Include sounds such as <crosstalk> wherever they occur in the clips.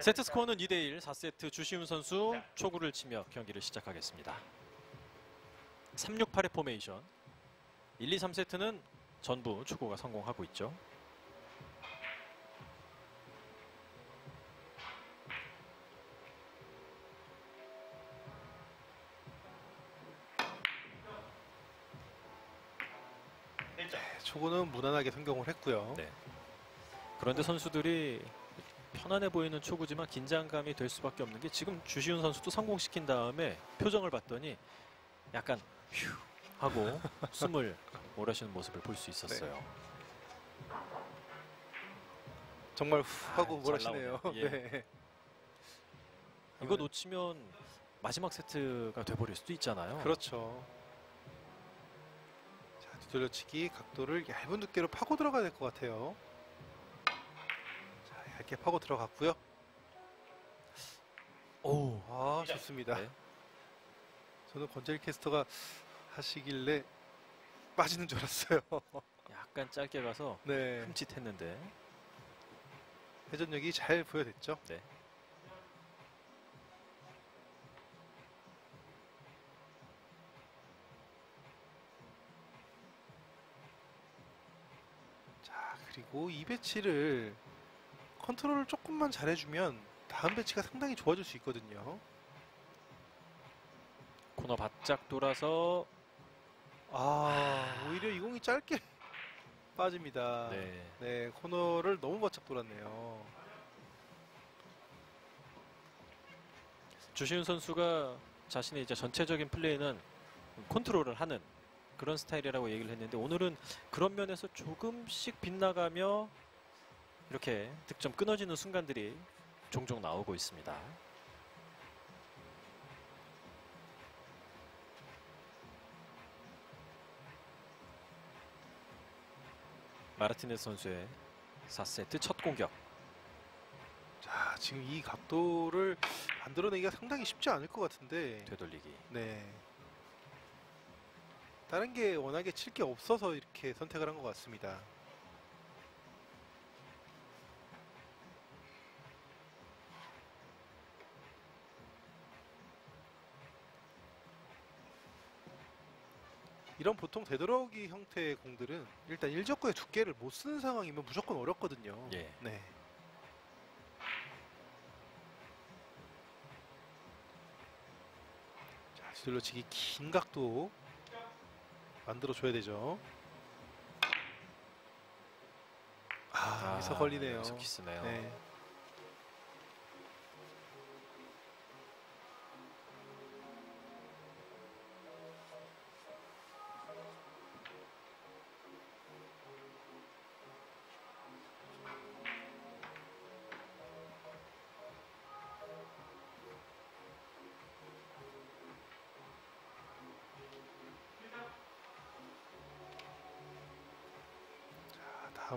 세트 스코어는 2대1 4세트 주시훈 선수 초구를 치며 경기를 시작하겠습니다. 368의 포메이션 1, 2, 3세트는 전부 초구가 성공하고 있죠. 네, 초구는 무난하게 성공을 했고요. 네. 그런데 선수들이 편안해 보이는 초구지만 긴장감이 될 수밖에 없는 게 지금 주시훈 선수도 성공시킨 다음에 표정을 봤더니 약간 휴 하고 <laughs> 숨을 몰아쉬는 모습을 볼 수 있었어요. 정말 후 하고 아, 몰아시네요. 잘 나오네요. 예. 네. 이거 놓치면 마지막 세트가 돼버릴 수도 있잖아요. 그렇죠. 자, 뒤돌려치기 각도를 얇은 두께로 파고 들어가야 될 것 같아요. 자, 얇게 파고 들어갔고요. 오, 아, 좋습니다. 네. 저는 권재일 캐스터가 하시길래 빠지는 줄 알았어요. <laughs> 약간 짧게 가서 네. 흠칫했는데 회전력이 잘 부여됐죠. 네. 자, 그리고 이 배치를 컨트롤을 조금만 잘해주면 다음 배치가 상당히 좋아질 수 있거든요. 코너 바짝 돌아서 아, 오히려 이 공이 짧게 <laughs> 빠집니다. 네. 네, 코너를 너무 바짝 돌았네요. 주시윤 선수가 자신의 이제 전체적인 플레이는 컨트롤을 하는 그런 스타일이라고 얘기를 했는데 오늘은 그런 면에서 조금씩 빗나가며 이렇게 득점 끊어지는 순간들이 종종 나오고 있습니다. 마르티네스 선수의 4세트 첫 공격. 자, 지금 이 각도를 만들어내기가 상당히 쉽지 않을 것 같은데. 되돌리기. 네. 다른 게 워낙에 칠 게 없어서 이렇게 선택을 한 것 같습니다. 이런 보통 되돌아오기 형태의 공들은 일단 일적구의 두께를 못 쓰는 상황이면 무조건 어렵거든요. 예. 네. 자, 뒤돌려치기 긴 각도 만들어 줘야 되죠. 아, 여기서 걸리네요. 여기서 키스네요. 네.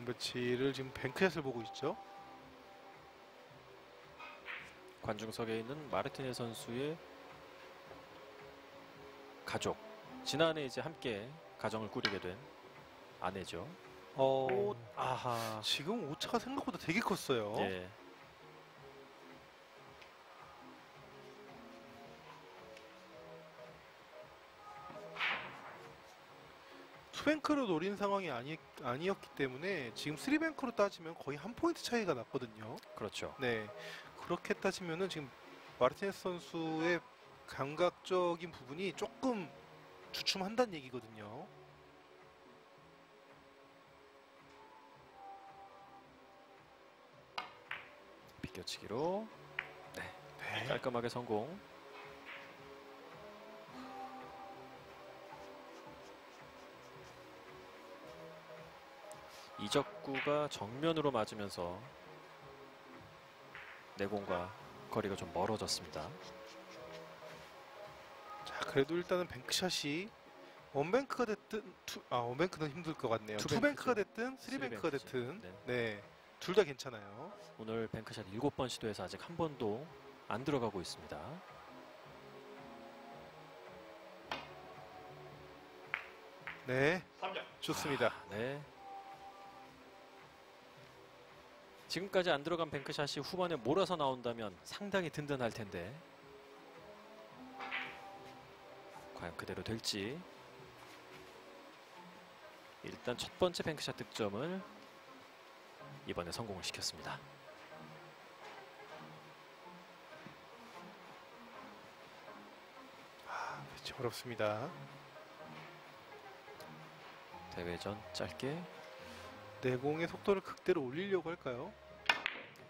배치를 지금 뱅크샷을 보고 있죠. 관중석에 있는 마르티네 선수의 가족. 지난해 이제 함께 가정을 꾸리게 된 아내죠. 어, 오, 아하. 지금 오차가 생각보다 되게 컸어요. 예. two bank로 노린 상황이 아니, 아니었기 때문에 지금 three bank로 따지면 거의 한 포인트 차이가 났거든요. 그렇죠. 네. 그렇게 따지면은 지금 마르티네스 선수의 감각적인 부분이 조금 주춤한다는 얘기거든요. 비껴치기로 네. 깔끔하게 성공. 이적구가 정면으로 맞으면서 내공과 거리가 좀 멀어졌습니다. 자, 그래도 일단은 뱅크샷이 원뱅크가 됐든 투, 아 one bank는 힘들 것 같네요. two bank가 됐든 three bank가. 됐든 네. 네. 둘다 괜찮아요. 오늘 bank shot 7번 시도해서 아직 한 번도 안 들어가고 있습니다. 네. 좋습니다. 아, 네. 지금까지 안 들어간 뱅크샷이 후반에 몰아서 나온다면 상당히 든든할 텐데 과연 그대로 될지 일단 첫 번째 뱅크샷 득점을 이번에 성공을 시켰습니다. 아, 배치 어렵습니다. 대회전 짧게 내공의 속도를 극대로 올리려고 할까요?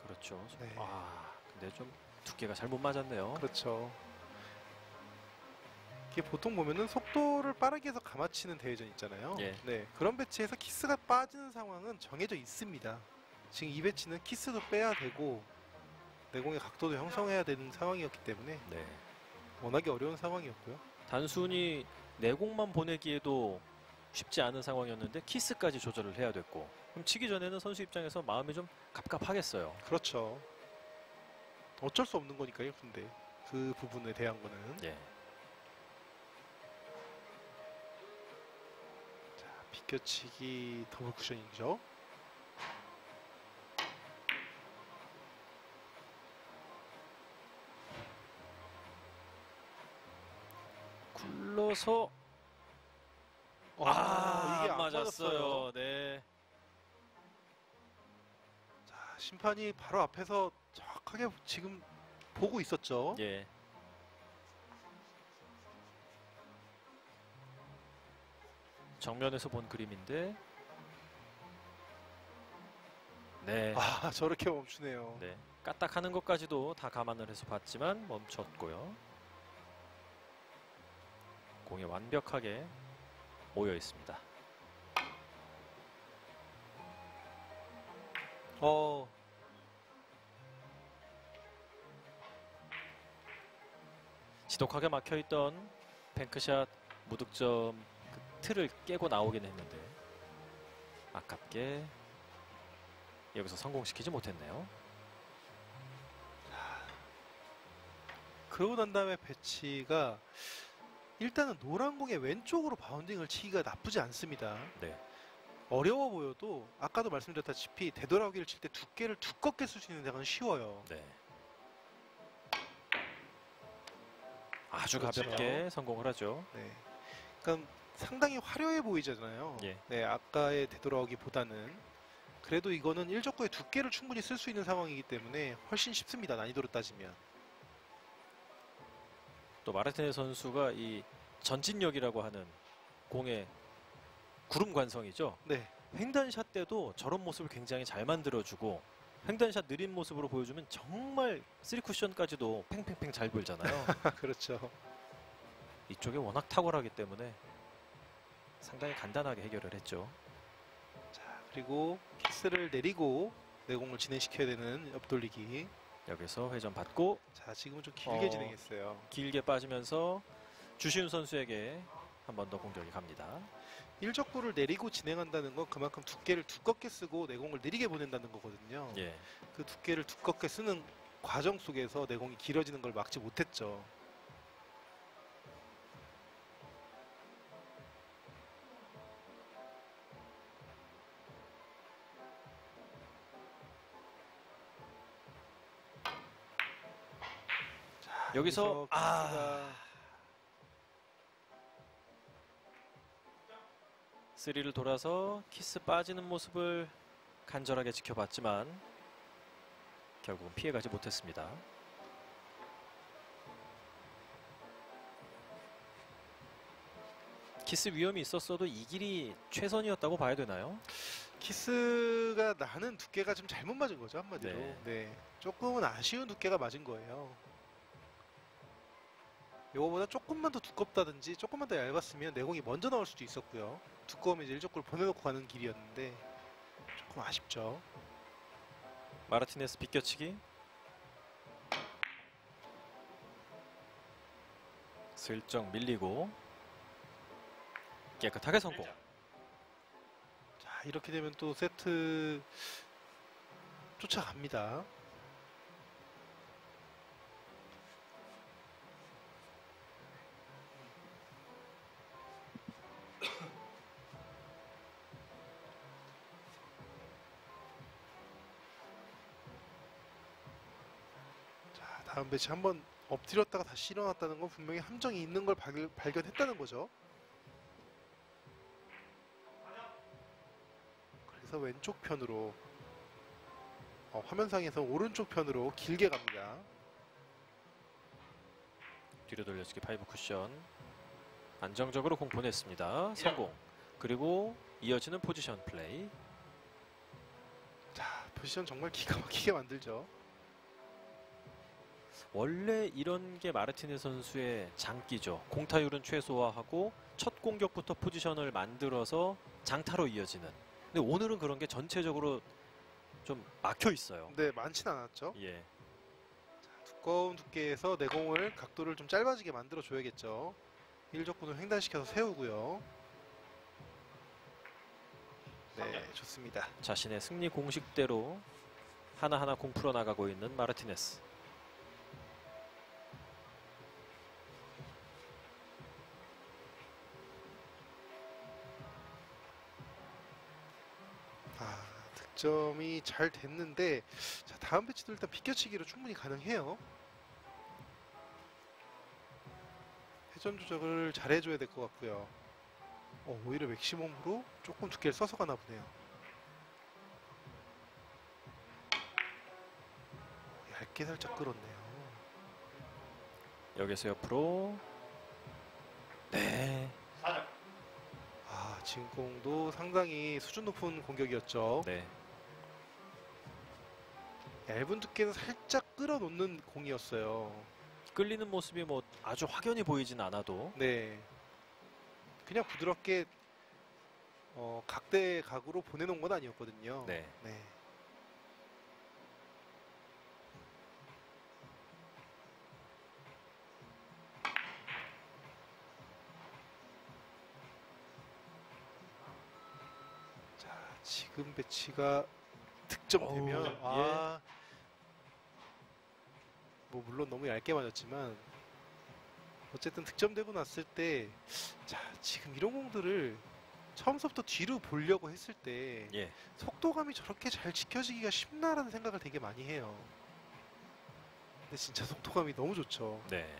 그렇죠. 네. 아 근데 좀 두께가 잘못 맞았네요. 그렇죠. 이게 보통 보면은 속도를 빠르게 해서 감아치는 대회전 있잖아요. 예. 네. 그런 배치에서 키스가 빠지는 상황은 정해져 있습니다. 지금 이 배치는 키스도 빼야 되고 내공의 각도도 형성해야 되는 상황이었기 때문에 네. 워낙에 어려운 상황이었고요. 단순히 내공만 보내기에도 쉽지 않은 상황이었는데 키스까지 조절을 해야 됐고 그럼 치기 전에는 선수 입장에서 마음이 좀 갑갑하겠어요. 그렇죠. 어쩔 수 없는 거니까요. 근데 그 부분에 대한 거는 예. 자, 비껴치기 더블 쿠션이죠. 굴러서 아, 이게 안 맞았어요. 네. 자, 심판이 바로 앞에서 정확하게 지금 보고 있었죠. 예. 정면에서 본 그림인데 네. 아, 저렇게 멈추네요. 네. 까딱하는 것까지도 다 감안을 해서 봤지만 멈췄고요. 공이 완벽하게 모여 있습니다. 어, 지독하게 막혀 있던 뱅크샷 무득점 그 틀을 깨고 나오긴 했는데 아깝게 여기서 성공시키지 못했네요. 그러고 난 다음에 배치가 일단은 노란 공의 왼쪽으로 바운딩을 치기가 나쁘지 않습니다. 네. 어려워 보여도 아까도 말씀드렸다시피 되돌아오기를 칠 때 두께를 두껍게 쓸 수 있는 데가 쉬워요. 네. 아주 그렇죠. 가볍게 성공을 하죠. 네. 그러니까 상당히 화려해 보이잖아요. 예. 네, 아까의 되돌아오기보다는 그래도 이거는 일족구의 두께를 충분히 쓸 수 있는 상황이기 때문에 훨씬 쉽습니다. 난이도로 따지면. 또 마르티네 선수가 이 전진력이라고 하는 공의 구름 관성이죠. 네, 횡단샷 때도 저런 모습을 굉장히 잘 만들어주고 횡단샷 느린 모습으로 보여주면 정말 3쿠션까지도 팽팽팽 잘 불잖아요. <laughs> 그렇죠. 이쪽에 워낙 탁월하기 때문에 상당히 간단하게 해결을 했죠. 자, 그리고 키스를 내리고 내공을 진행시켜야 되는 옆돌리기. 여기서 회전 받고 자, 지금은 좀 길게 어. 진행했어요. 길게 빠지면서 주시훈 선수에게 한 번 더 공격이 갑니다. 일적구를 내리고 진행한다는 건 그만큼 두께를 두껍게 쓰고 내공을 느리게 보낸다는 거거든요. 예. 그 두께를 두껍게 쓰는 과정 속에서 내공이 길어지는 걸 막지 못했죠. 여기서 아. 쓰리를 돌아서 키스 빠지는 모습을 간절하게 지켜봤지만 결국은 피해가지 못했습니다. 키스 위험이 있었어도 이 길이 최선이었다고 봐야 되나요? 키스가 나는 두께가 좀 잘못 맞은 거죠 한마디로. 네. 네. 조금은 아쉬운 두께가 맞은 거예요. 요거보다 조금만 더 두껍다든지 조금만 더 얇았으면 내공이 먼저 나올 수도 있었고요. 두꺼우면 이제 일족구를 보내놓고 가는 길이었는데 조금 아쉽죠. 마르티네스 비껴치기 슬쩍 밀리고 깨끗하게 성공 자 이렇게 되면 또 세트 쫓아갑니다. 다음 배치 한번 엎드렸다가 다시 일어났다는 건 분명히 함정이 있는 걸 발, 발견했다는 거죠. 그래서 왼쪽 편으로 어, 화면상에서 오른쪽 편으로 길게 갑니다. 뒤로 돌려주기 five 쿠션 안정적으로 공 보냈습니다. 성공. 그리고 이어지는 포지션 플레이. 자, 포지션 정말 기가 막히게 만들죠. 원래 이런 게 마르티네 선수의 장기죠. 공타율은 최소화하고 첫 공격부터 포지션을 만들어서 장타로 이어지는. 근데 오늘은 그런 게 전체적으로 좀 막혀 있어요. 네, 많진 않았죠. 예. 두꺼운 두께에서 내공을 각도를 좀 짧아지게 만들어 줘야겠죠. 일적분을 횡단시켜서 세우고요. 네, 좋습니다. 자신의 승리 공식대로 하나하나 공 풀어 나가고 있는 마르티네스. 득점이 잘 됐는데 자, 다음 배치도 일단 비껴치기로 충분히 가능해요. 회전 조작을 잘 해줘야 될 것 같고요. 어, 오히려 맥시멈으로 조금 두께를 써서 가나 보네요. 어, 얇게 살짝 끌었네요. 여기서 옆으로 네. 아, 지금 공도 상당히 수준 높은 공격이었죠. 네. 얇은 두께는 살짝 끌어놓는 공이었어요. 끌리는 모습이 뭐 아주 확연히 보이진 않아도 네. 그냥 부드럽게 어, 각대 각으로 보내놓은 건 아니었거든요. 네. 네. 자, 지금 배치가 득점되면 어우, 예. 아, 뭐 물론 너무 얇게 맞았지만 어쨌든 득점되고 났을 때 자, 지금 이런 공들을 처음부터 뒤로 보려고 했을 때 예. 속도감이 저렇게 잘 지켜지기가 쉽나라는 생각을 되게 많이 해요. 근데 진짜 속도감이 너무 좋죠. 네.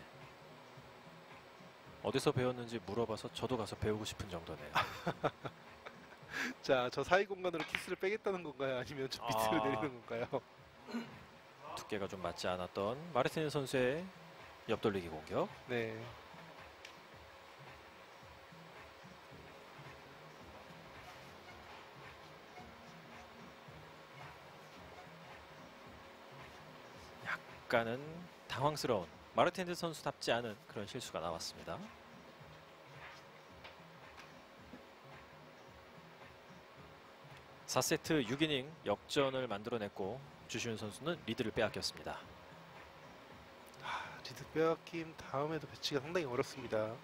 어디서 배웠는지 물어봐서 저도 가서 배우고 싶은 정도네요. <laughs> 자, 저 사이 공간으로 키스를 빼겠다는 건가요? 아니면 저 밑으로 아. 내리는 건가요? 두께가 좀 맞지 않았던 마르티네 선수의 옆돌리기 공격. 네. 약간은 당황스러운 마르티네 선수답지 않은 그런 실수가 나왔습니다. 사세트 6이닝 역전을 만들어냈고 주시윤 선수는 리드를 빼앗겼습니다. 아, 리드 빼앗긴 다음에도 배치가 상당히 어렵습니다.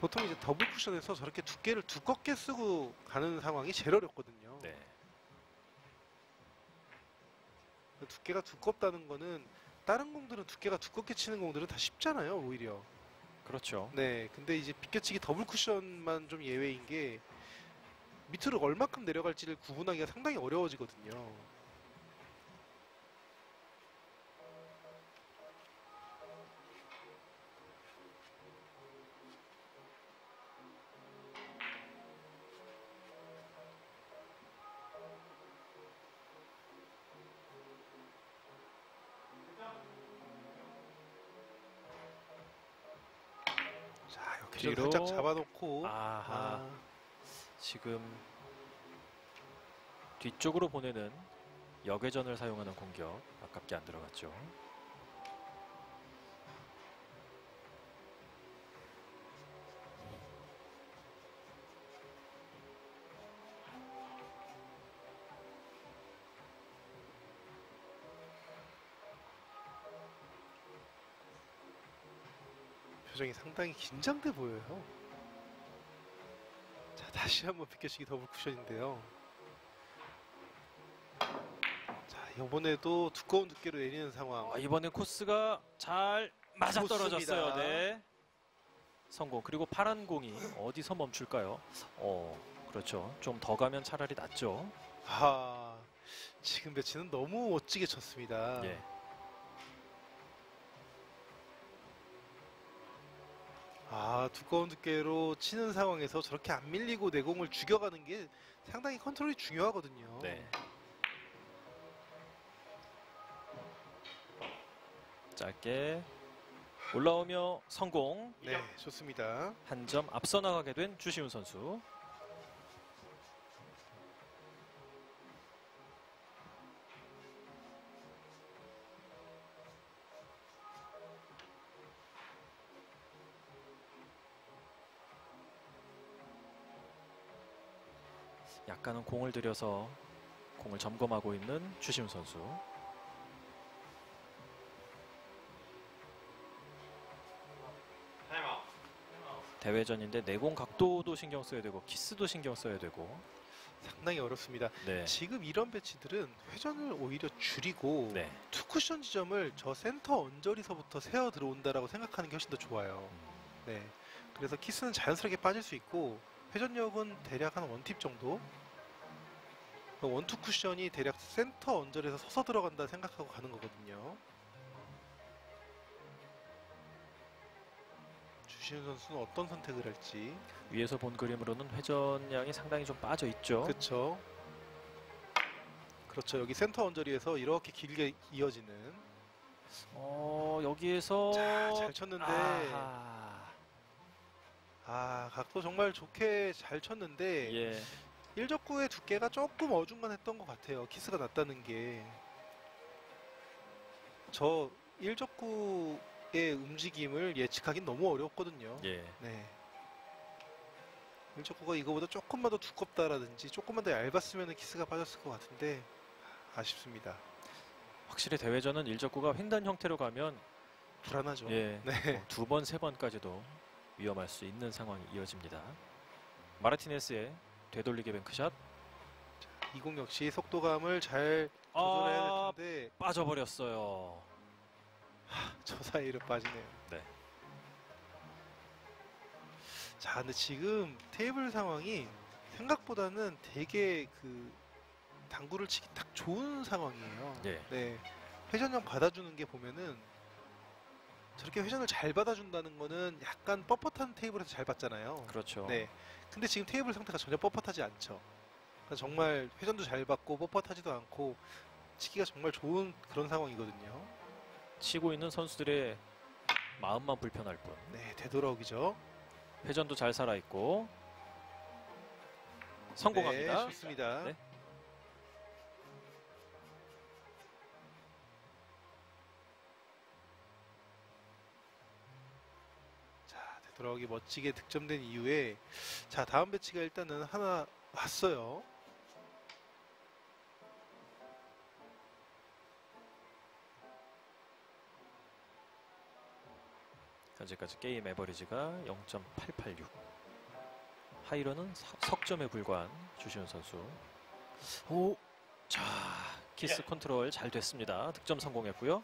보통 이제 더블 쿠션에서 저렇게 두께를 두껍게 쓰고 가는 상황이 제일 어렵거든요. 네. 두께가 두껍다는 거는 다른 공들은 두께가 두껍게 치는 공들은 다 쉽잖아요, 오히려. 그렇죠. 네, 근데 이제 비껴치기 더블 쿠션만 좀 예외인 게 밑으로 얼마큼 내려갈지를 구분하기가 상당히 어려워지거든요. 자, 좀 뒤로. 살짝 잡아놓고 아하. 아, 지금 뒤쪽으로 보내는 역회전을 사용하는 공격 아깝게 안 들어갔죠. 표정이 상당히 긴장돼 보여요. 자, 다시 한번 비껴치기 더블 쿠션인데요. 자, 이번에도 두꺼운 두께로 내리는 상황. 아, 이번엔 코스가 잘 맞아 떨어졌어요. 네. 성공. 그리고 파란 공이 어디서 멈출까요? 어, 그렇죠. 좀 더 가면 차라리 낫죠. 아, 지금 배치는 너무 멋지게 쳤습니다. 예. 아 두꺼운 두께로 치는 상황에서 저렇게 안 밀리고 내공을 죽여가는 게 상당히 컨트롤이 중요하거든요. 네. 짧게 올라오며 성공. 네, 좋습니다. 한 점 앞서 나가게 된 주시훈 선수. 공을 들여서 공을 점검하고 있는 주시윤 선수. 대회전인데 내공 각도도 신경 써야 되고 키스도 신경 써야 되고. 상당히 어렵습니다. 네. 지금 이런 배치들은 회전을 오히려 줄이고 네. two 쿠션 지점을 저 센터 언저리서부터 세어 들어온다라고 생각하는 게 훨씬 더 좋아요. 네. 그래서 키스는 자연스럽게 빠질 수 있고 회전력은 대략 한 one tip 정도. one two 쿠션이 대략 센터 언저리에서 서서 들어간다 생각하고 가는 거거든요. 주시윤 선수는 어떤 선택을 할지. 위에서 본 그림으로는 회전량이 상당히 좀 빠져 있죠. 그렇죠. 그렇죠. 여기 센터 언저리에서 이렇게 길게 이어지는. 어, 여기에서 자, 잘 쳤는데. 아하. 아 각도 정말 좋게 잘 쳤는데 예. 1적구의 두께가 조금 어중간했던 것 같아요 키스가 났다는 게 저 1적구의 움직임을 예측하긴 너무 어렵거든요 예. 네 1적구가 이거보다 조금만 더 두껍다라든지 조금만 더 얇았으면 키스가 빠졌을 것 같은데 아쉽습니다 확실히 대회전은 일적구가 횡단 형태로 가면 불안하죠 예. 네. 두 번, 세 번까지도 위험할 수 있는 상황이 이어집니다. 마르티네스의 되돌리기 뱅크샷. 이공 역시 속도감을 잘 조절해야 아, 될 텐데 빠져버렸어요. 저 사이로 빠지네요. 네. 자, 근데 지금 테이블 상황이 생각보다는 되게 그 당구를 치기 딱 좋은 상황이에요. 예. 네. 회전력 받아주는 게 보면은 저렇게 회전을 잘 받아준다는 거는 약간 뻣뻣한 테이블에서 잘 받잖아요. 그렇죠. 네. 근데 지금 테이블 상태가 전혀 뻣뻣하지 않죠. 그러니까 정말 회전도 잘 받고 뻣뻣하지도 않고 치기가 정말 좋은 그런 상황이거든요. 치고 있는 선수들의 마음만 불편할 뿐. 네, 되돌아오기죠. 회전도 잘 살아 있고 성공합니다. 네, 좋습니다. 네. 자, 되돌아오기 멋지게 득점된 이후에 자, 다음 배치가 일단은 하나 왔어요. 현재까지 게임 average가 0.886. high run은 사- 석점에 불과한 주시윤 선수. 오, 자 키스 컨트롤 잘 됐습니다. 득점 성공했고요.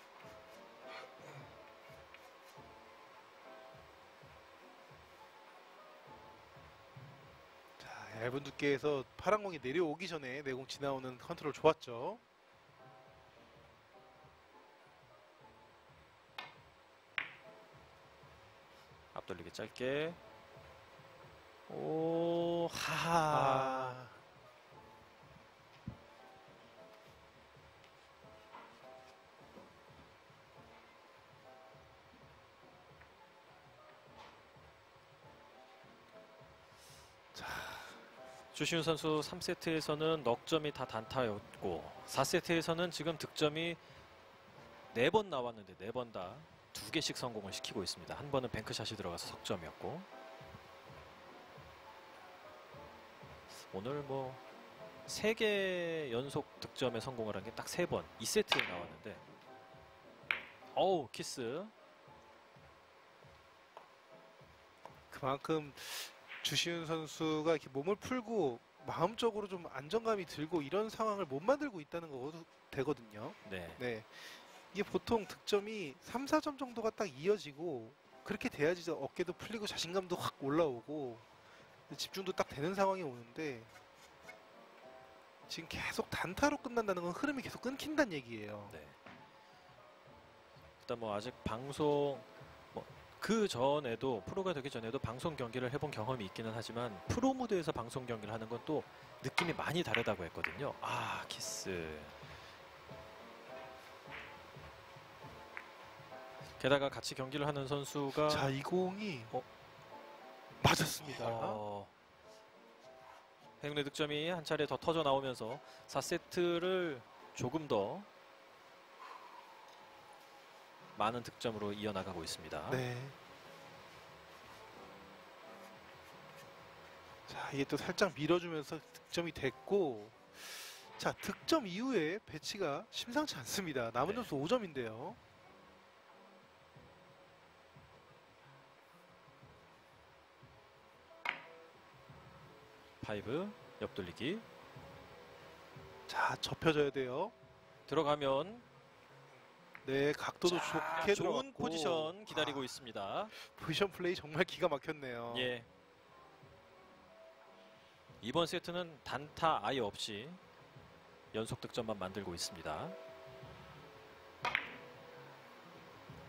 얇은 두께에서 파란 공이 내려오기 전에 내공 지나오는 컨트롤 좋았죠. 앞돌리기 짧게. 오, 하하. 아, 주시훈 선수 3세트에서는 넉 점이 다 단타였고 4세트에서는 지금 득점이 4번 나왔는데 4번 다두 개씩 성공을 시키고 있습니다. 한 번은 뱅크샷이 들어가서 석점이었고 오늘 뭐 3개 연속 득점에 성공을 한 게 딱 3번 2세트에 나왔는데 어우 키스 그만큼 주시은 선수가 이렇게 몸을 풀고 마음적으로 좀 안정감이 들고 이런 상황을 못 만들고 있다는 거도 되거든요. 네. 네. 이게 보통 득점이 3, 4점 정도가 딱 이어지고 그렇게 돼야지 어깨도 풀리고 자신감도 확 올라오고 집중도 딱 되는 상황이 오는데 지금 계속 단타로 끝난다는 건 흐름이 계속 끊긴다는 얘기예요. 네. 일단 뭐 아직 방송 뭐 그 전에도 프로가 되기 전에도 방송 경기를 해본 경험이 있기는 하지만 프로 무대에서 방송 경기를 하는 건 또 느낌이 많이 다르다고 했거든요. 아 키스. 게다가 같이 경기를 하는 선수가 자, 이 공이 어? 맞았습니다. 어, 행운의 득점이 한 차례 더 터져 나오면서 4세트를 조금 더 많은 득점으로 이어나가고 있습니다. 네. 자, 이게 또 살짝 밀어주면서 득점이 됐고, 자, 득점 이후에 배치가 심상치 않습니다. 남은 네. 점수 5점인데요. five 옆돌리기 자, 접혀져야 돼요. 들어가면 네, 각도도 자, 좋게 좋은 들어갔고. 포지션 기다리고 아, 있습니다. 포지션 플레이 정말 기가 막혔네요. 예. 이번 세트는 단타 아예 없이 연속 득점만 만들고 있습니다.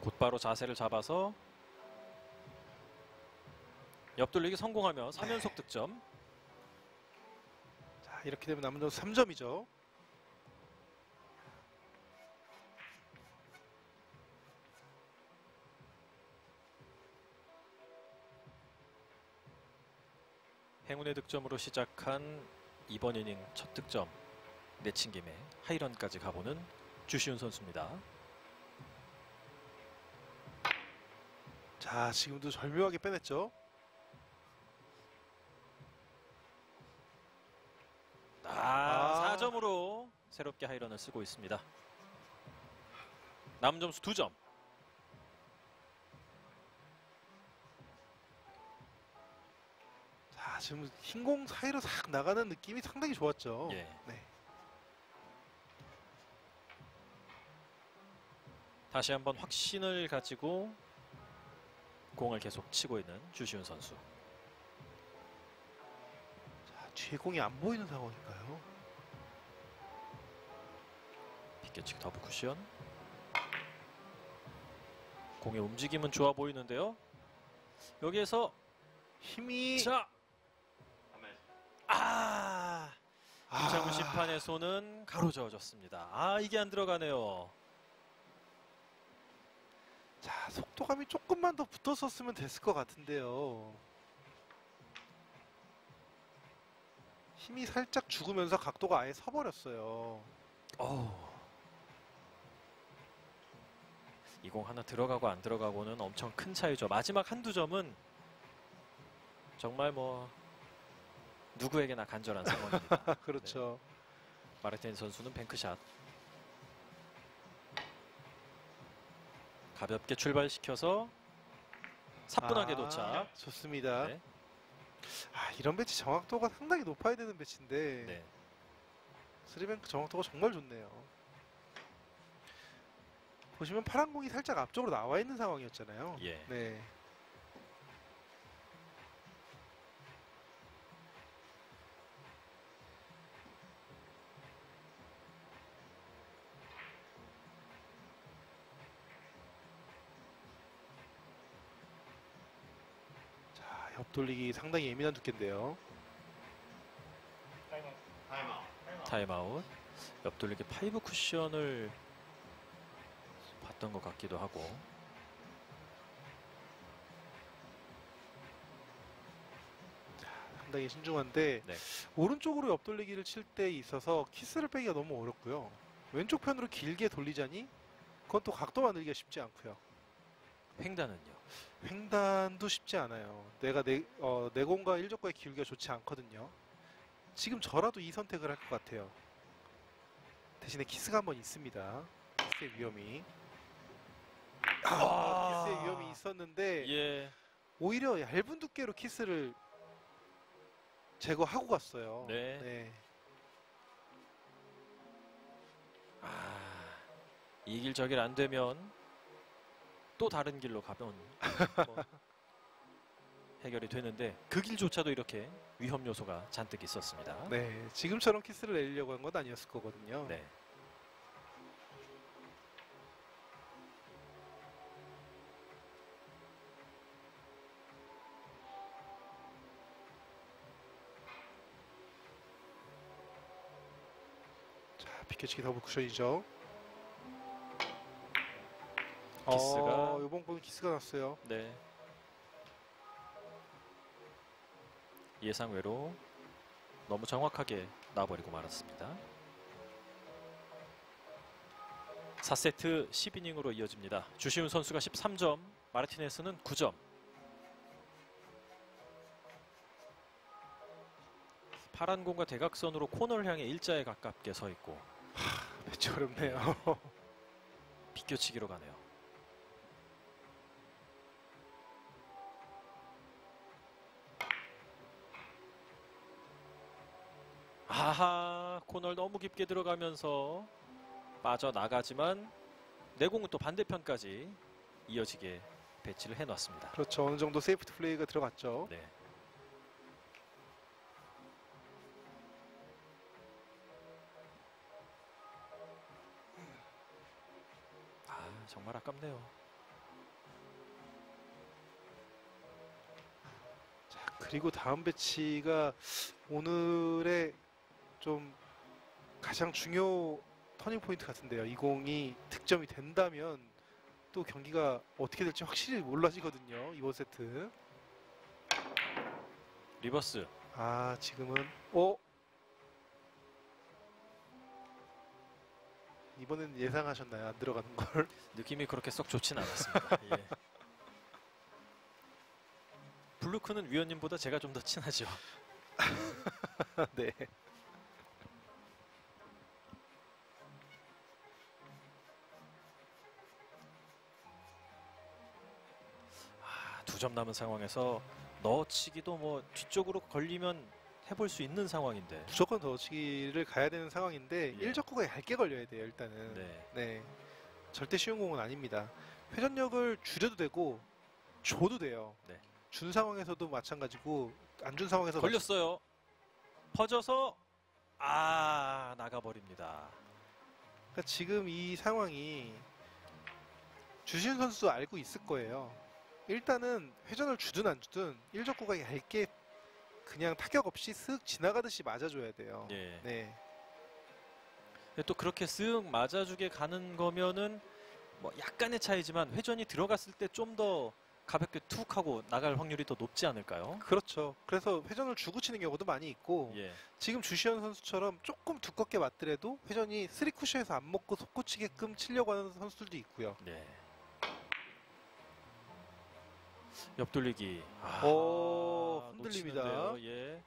곧바로 자세를 잡아서 옆돌리기 성공하며 3연속 득점. 자, 이렇게 되면 남은 점수 3점이죠. 행운의 득점으로 시작한 이번 이닝 첫 득점 내친 김에 하이런까지 가보는 주시훈 선수입니다. 자, 지금도 절묘하게 빼냈죠. 아, 아. 4점으로 새롭게 하이런을 쓰고 있습니다. 남은 점수 2점. 지금 흰공 사이로 싹 나가는 느낌이 상당히 좋았죠. 예. 네. 다시 한번 확신을 가지고 공을 계속 치고 있는 주시훈 선수. 자, 뒤에 공이 안 보이는 상황인가요? 비껴치기 더블 쿠션. 공의 움직임은 좋아 보이는데요. 여기에서 힘이 자, 아, 김창훈 아, 심판의 손은 가로저어졌습니다. 아, 이게 안 들어가네요. 자, 속도감이 조금만 더 붙었었으면 됐을 것 같은데요. 힘이 살짝 죽으면서 각도가 아예 서버렸어요. 어우. 이공 하나 들어가고 안 들어가고는 엄청 큰 차이죠. 마지막 한두 점은 정말 뭐 누구에게나 간절한 상황입니다. <laughs> 그렇죠. 마르틴 선수는 뱅크샷. 가볍게 출발시켜서 사뿐하게 아, 도착. 좋습니다. 네. 아, 이런 배치 정확도가 상당히 높아야 되는 배치인데 네. 스리뱅크 정확도가 정말 좋네요. 보시면 파란 공이 살짝 앞쪽으로 나와 있는 상황이었잖아요. 예. 네. 돌리기 상당히 예민한 두께인데요. 타임아웃. 옆 돌리기 five 쿠션을 봤던 것 같기도 하고. 상당히 신중한데 네. 오른쪽으로 옆 돌리기를 칠 때 있어서 키스를 빼기가 너무 어렵고요. 왼쪽 편으로 길게 돌리자니 그건 또 각도 만들기가 쉽지 않고요. 횡단은요. 횡단도 쉽지 않아요. 내가 내, 어, 내공과 일적구와의 기울기가 좋지 않거든요. 지금 저라도 이 선택을 할 것 같아요. 대신에 키스가 한 번 있습니다. 키스의 위험이. 아, 아. 키스의 위험이 있었는데 예. 오히려 얇은 두께로 키스를 제거하고 갔어요. 네. 네. 아, 이길 저길 안 되면 또 다른 길로 가면 <laughs> 해결이 되는데 그 길조차도 이렇게 위험 요소가 잔뜩 있었습니다. 네, 지금처럼 키스를 내리려고 한 건 아니었을 거거든요. 네. 자, 비켜치기 더블 쿠션이죠. 키스가- 어, 이번 건 키스가 났어요. 네. 예상 외로 너무 정확하게 놔버리고 말았습니다. 4세트 10이닝으로 이어집니다. 주시훈 선수가 13점, 마르티네스는 9점. 파란 공과 대각선으로 코너를 향해 일자에 가깝게 서 있고 배치 어렵네요. 비껴치기로 가네요. 아하 코너를 너무 깊게 들어가면서 빠져나가지만 내공은 또 반대편까지 이어지게 배치를 해놨습니다. 그렇죠. 어느 정도 safety play가 들어갔죠. 네. 아 정말 아깝네요. 자, 그리고 다음 배치가 오늘의 좀 가장 중요 터닝 포인트 같은데요. 이 공이 득점이 된다면 또 경기가 어떻게 될지 확실히 몰라지거든요. 이번 세트. reverse 아 지금은 어 이번엔 예상하셨나요? 안 들어가는 걸? <laughs> 느낌이 그렇게 썩 좋진 않았습니다. <laughs> 예. 블루크는 위원님보다 제가 좀 더 친하죠. <laughs> 네. 점 남은 상황에서 넣어치기도 뭐 뒤쪽으로 걸리면 해볼 수 있는 상황인데. 무조건 더치기를 가야 되는 상황인데 예. 1적구가 얇게 걸려야 돼요. 일단은. 네. 네. 절대 쉬운 공은 아닙니다. 회전력을 줄여도 되고 줘도 돼요. 네. 준 상황에서도 마찬가지고 안 준 상황에서 걸렸어요. 퍼져서 아 나가버립니다. 그러니까 지금 이 상황이 주신 선수 알고 있을 거예요. 일단은 회전을 주든 안 주든 1적구가 얇게 그냥 타격 없이 쓱 지나가듯이 맞아줘야 돼요. 예. 네. 또 그렇게 쓱 맞아주게 가는 거면은 뭐 약간의 차이지만 회전이 들어갔을 때 좀 더 가볍게 툭 하고 나갈 확률이 더 높지 않을까요? 그렇죠. 그래서 회전을 주고 치는 경우도 많이 있고 예. 지금 주시윤 선수처럼 조금 두껍게 맞더라도 회전이 three 쿠션에서 안 먹고 솟구치게끔 치려고 하는 선수들도 있고요. 네. 옆돌리기. 아, 오, 흔들립니다. 놓치는데요. 예.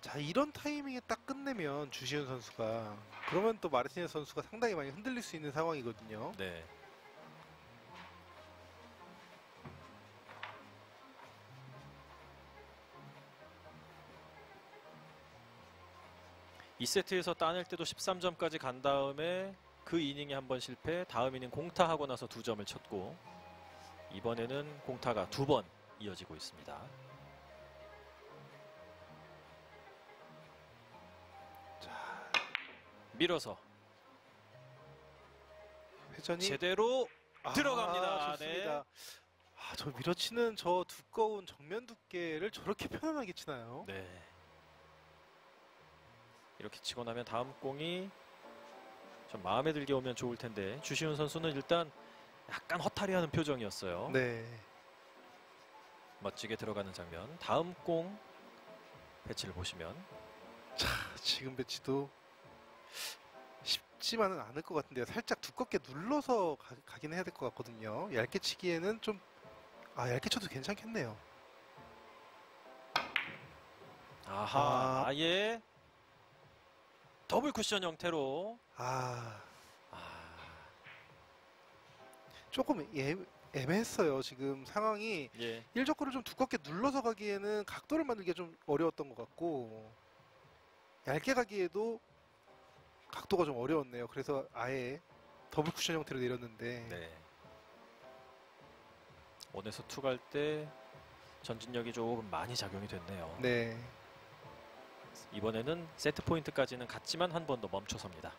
자 이런 타이밍에 딱 끝내면 주시현 선수가 그러면 또 마르티네스 선수가 상당히 많이 흔들릴 수 있는 상황이거든요. 네. 이세트에서 따낼 때도 13점까지 간 다음에 그 이닝에 한 번 실패, 다음 이닝 공타하고 나서 두 점을 쳤고 이번에는 공타가 두 번 이어지고 있습니다. 자 밀어서 회전이 제대로 아, 들어갑니다. 좋습니다. 아, 저 밀어치는 저 두꺼운 정면 두께를 저렇게 편안하게 치나요? 네. 이렇게 치고 나면 다음 공이 좀 마음에 들게 오면 좋을 텐데 주시훈 선수는 일단 약간 허탈해하는 표정이었어요. 네. 멋지게 들어가는 장면. 다음 공 배치를 보시면 자, 지금 배치도 쉽지만은 않을 것 같은데요. 살짝 두껍게 눌러서 가, 긴 해야 될 것 같거든요. 얇게 치기에는 좀 아, 얇게 쳐도 괜찮겠네요. 아하 아. 아예 더블 쿠션 형태로 아, 아, 조금 애, 애매했어요. 지금 상황이 예 1적구를 좀 두껍게 눌러서 가기에는 각도를 만들기가 좀 어려웠던 것 같고 얇게 가기에도 각도가 좀 어려웠네요. 그래서 아예 더블 쿠션 형태로 내렸는데 네. one에서 two 갈 때 전진력이 조금 많이 작용이 됐네요. 네. 이번에는 세트 포인트까지는 갔지만 한 번 더 멈춰섭니다.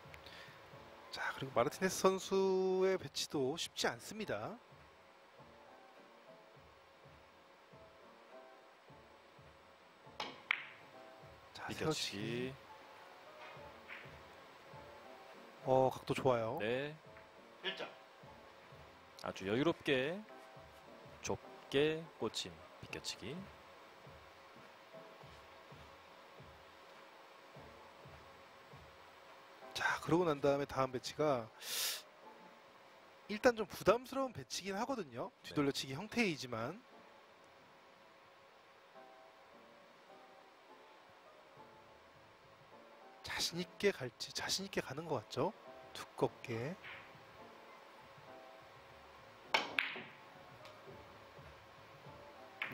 자 그리고 마르티네스 선수의 배치도 쉽지 않습니다. 자 세워치기. 어 각도 좋아요. 네. 1점. 아주 여유롭게 좁게 꽂힌 비껴치기. 그러고 난 다음에 다음 배치가 일단 좀 부담스러운 배치긴 하거든요. 뒤돌려치기 형태이지만 자신 있게 갈지 자신 있게 가는 것 같죠? 두껍게.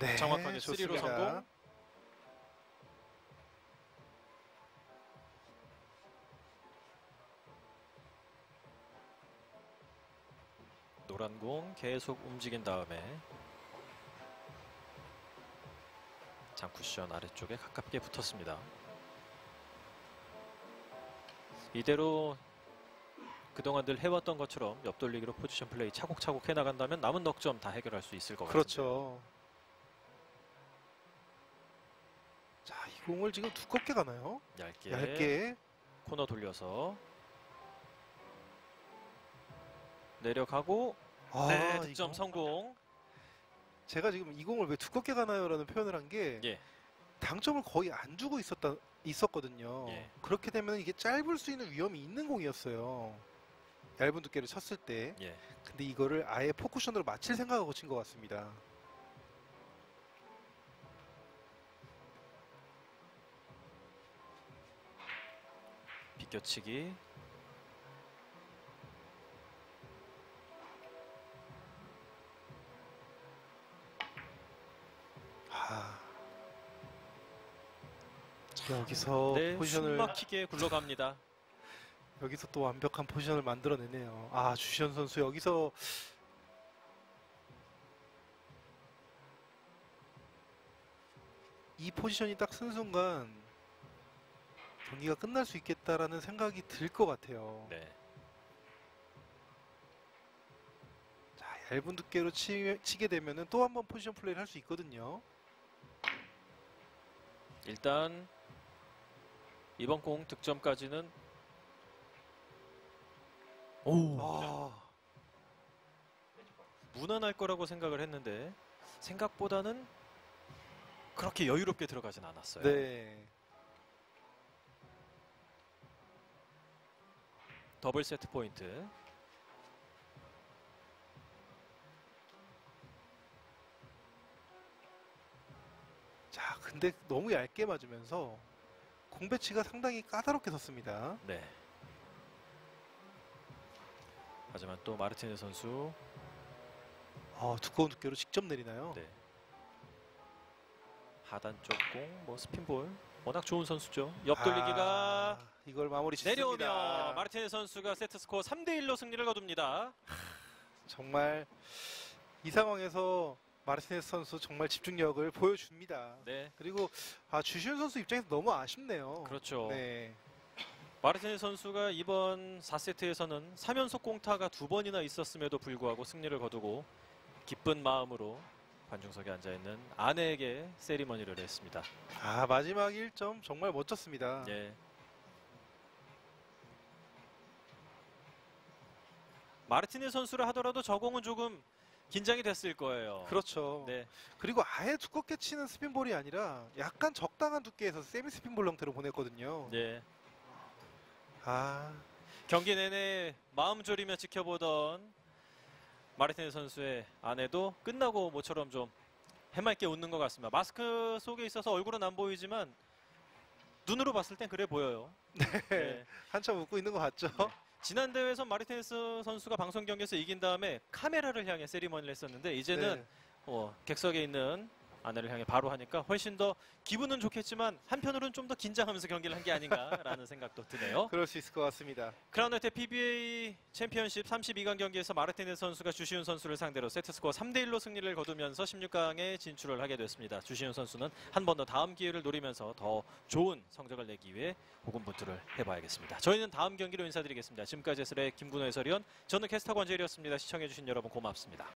네, 정확하게 쓰리로 좋습니다. 성공. 노란 공 계속 움직인 다음에 장쿠션 아래쪽에 가깝게 붙었습니다. 이대로 그동안 늘 해왔던 것처럼 옆돌리기로 포지션 플레이 차곡차곡 해나간다면 남은 넉점 다 해결할 수 있을 것 같아요. 그렇죠. 자, 이 공을 지금 두껍게 가나요? 얇게, 얇게. 코너 돌려서 내려가고 아, 네 득점 이거 성공. 제가 지금 이 공을 왜 두껍게 가나요라는 표현을 한게 예. 당점을 거의 안 주고 있었다 있었거든요. 예. 그렇게 되면 이게 짧을 수 있는 위험이 있는 공이었어요. 얇은 두께를 쳤을 때. 예. 근데 이거를 아예 포쿠션으로 맞힐 생각하고 친 것 같습니다. 비껴치기. 여기서 네, 포지션을 숨막히게 굴러갑니다. 여기서 또 완벽한 포지션을 만들어내네요. 아 주시현 선수 여기서 이 포지션이 딱 쓴 순간 경기가 끝날 수 있겠다라는 생각이 들 것 같아요. 네. 자 얇은 두께로 치, 치게 되면은 또 한 번 포지션 플레이를 할 수 있거든요. 일단 이번 공 득점까지는 오 아, 무난할 거라고 생각을 했는데 생각보다는 그렇게 여유롭게 들어가진 않았어요. 네. 더블 세트 포인트. 자 근데 너무 얇게 맞으면서 공 배치가 상당히 까다롭게 섰습니다. 네. 하지만 또 마르티네 선수 아, 두꺼운 두께로 직접 내리나요? 네. 하단 쪽 공, 뭐 스핀볼 워낙 좋은 선수죠. 옆돌리기가 아, 이걸 마무리 짓습니다. 내려오며 마르티네 선수가 세트 스코어 3대 1로 승리를 거둡니다. 정말 이 상황에서 마르티네스 선수 정말 집중력을 보여줍니다. 네. 그리고 아, 주시훈 선수 입장에서 너무 아쉽네요. 그렇죠. 네. 마르티네 선수가 이번 4세트에서는 3연속 공타가 두 번이나 있었음에도 불구하고 승리를 거두고 기쁜 마음으로 관중석에 앉아 있는 아내에게 세리머니를 했습니다. 아, 마지막 1점 정말 멋졌습니다. 예. 마르티네 선수를 하더라도 저 공은 조금 긴장이 됐을 거예요. 그렇죠. 네. 그리고 아예 두껍게 치는 스핀볼이 아니라 약간 적당한 두께에서 세미 스핀볼 형태로 보냈거든요. 예. 아, 경기 내내 마음 졸이며 지켜보던 마르티네 선수의 아내도 끝나고 모처럼 좀 해맑게 웃는 것 같습니다. 마스크 속에 있어서 얼굴은 안 보이지만 눈으로 봤을 땐 그래 보여요. <laughs> 네. 한참 웃고 있는 것 같죠? 지난 대회에서 마르티네스 선수가 방송 경기에서 이긴 다음에 카메라를 향해 세리머니를 했었는데 이제는 네. 어, 객석에 있는 아내를 향해 바로 하니까 훨씬 더 기분은 좋겠지만 한편으로는 좀 더 긴장하면서 경기를 한 게 아닌가라는 <laughs> 생각도 드네요. 그럴 수 있을 것 같습니다. 크라운해태 PBA 챔피언십 32강 경기에서 마르티네스 선수가 주시윤 선수를 상대로 세트 스코어 3대 1로 승리를 거두면서 16강에 진출을 하게 됐습니다. 주시윤 선수는 한 번 더 다음 기회를 노리면서 더 좋은 성적을 내기 위해 고군분투를 해봐야겠습니다. 저희는 다음 경기로 인사드리겠습니다. 지금까지 해설의 김군호 해설위원, 저는 캐스터 권재일이었습니다. 시청해주신 여러분 고맙습니다.